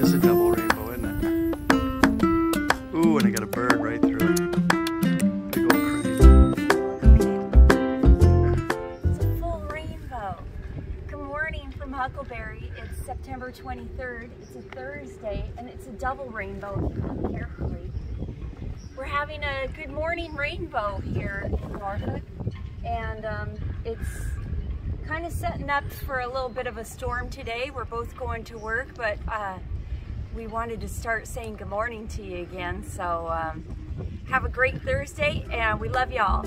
is a double rainbow, isn't it? Ooh, and I got a bird right through it. Big old crane. It's a full rainbow. Good morning from Huckleberry. It's September 23rd. It's a Thursday and it's a double rainbow look carefully. We're having a good morning rainbow here in Norfolk and um, it's kind of setting up for a little bit of a storm today. We're both going to work, but uh, we wanted to start saying good morning to you again. So um, have a great Thursday and we love y'all.